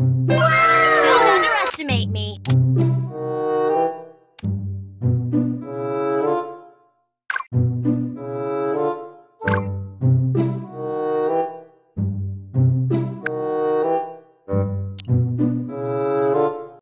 Wow!